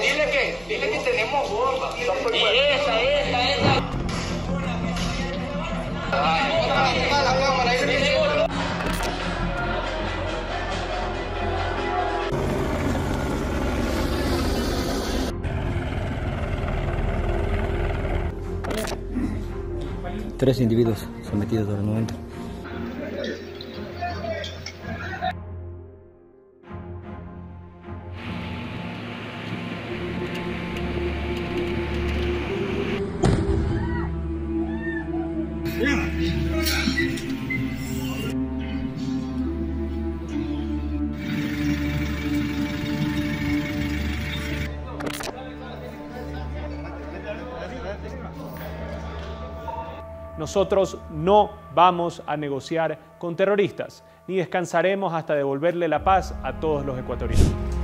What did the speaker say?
Dile, que, dile que tenemos bomba. Y esa, esa, esa. Tres individuos sometidos al momento. Nosotros no vamos a negociar con terroristas, ni descansaremos hasta devolverle la paz a todos los ecuatorianos.